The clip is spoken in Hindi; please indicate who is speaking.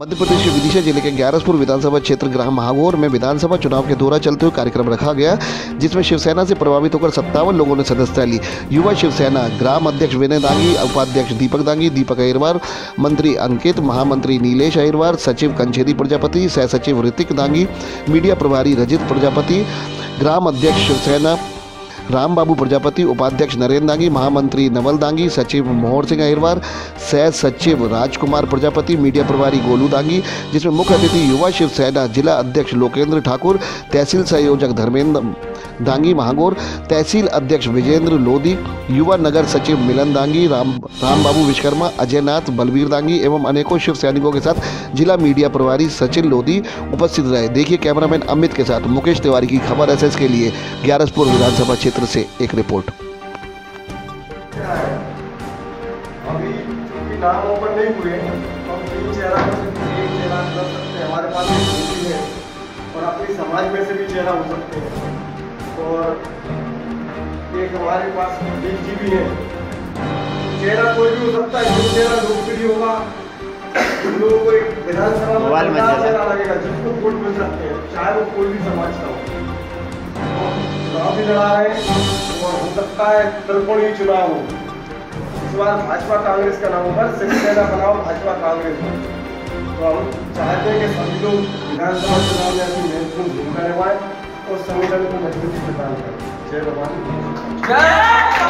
Speaker 1: मध्य प्रदेश के विदिशा ज़िले के ग्यारसपुर विधानसभा क्षेत्र ग्राम महागौर में विधानसभा चुनाव के दौरा चलते हुए कार्यक्रम रखा गया, जिसमें शिवसेना से प्रभावित होकर सत्तावन लोगों ने सदस्यता ली। युवा शिवसेना, ग्राम अध्यक्ष विनय दांगी, उपाध्यक्ष दीपक दांगी, दीपक अहिरवार, मंत्री अंकित, महामंत्री नीलेश अहिरवार, सचिव कंचेदी प्रजापति, सह सचिव ऋतिक दांगी, मीडिया प्रभारी रजित प्रजापति, ग्राम अध्यक्ष शिवसेना राम बाबू प्रजापति, उपाध्यक्ष नरेंद्र दांगी, महामंत्री नवल दांगी, सचिव मोहर सिंह अहिरवार, सह सचिव राजकुमार प्रजापति, मीडिया प्रभारी गोलू दांगी, जिसमें मुख्य अतिथि युवा शिवसेना जिला अध्यक्ष लोकेंद्र ठाकुर, तहसील संयोजक धर्मेंद्र दांगी महागौर, तहसील अध्यक्ष विजेंद्र लोधी, युवा नगर सचिव मिलन दांगी, राम राम बाबू विश्वकर्मा अजय नाथ बलवीर दांगी एवं अनेकों शिव सैनिकों के साथ जिला मीडिया प्रभारी सचिन लोधी उपस्थित रहे। देखिए कैमरामैन अमित के साथ मुकेश तिवारी की खबर एस के लिए, ग्यारसपुर विधानसभा क्षेत्र से एक रिपोर्ट।
Speaker 2: नाम ओपन नहीं हुए हम तीन चेहरा एक चेहरा कर सकते हैं। हमारे पास है और अपनी समाज में से भी चेहरा हो सकते हैं। और एक हमारे पास दीप जी भी है। चेहरा कोई भी हो सकता है जो चेहरा लोकप्रिय होगा लोगों को एक विधानसभा में। चेहरा लगेगा जिसको वोट मिल सकते हैं चाहे वो कोई भी समाज का हो। चुनाव भी लड़ा रहे हैं और हो सकता है त्रिकोणीय चुनाव हो। इस बार भाजपा कांग्रेस का नाम होगा शिवसेना बनाओ भाजपा कांग्रेस तो हम चाहते हैं कि सभी लोग विधानसभा चुनाव में अपनी महत्वपूर्ण भूमिका निभाएँ। और संगठन को मजबूती प्रदान करें। जय भगवान।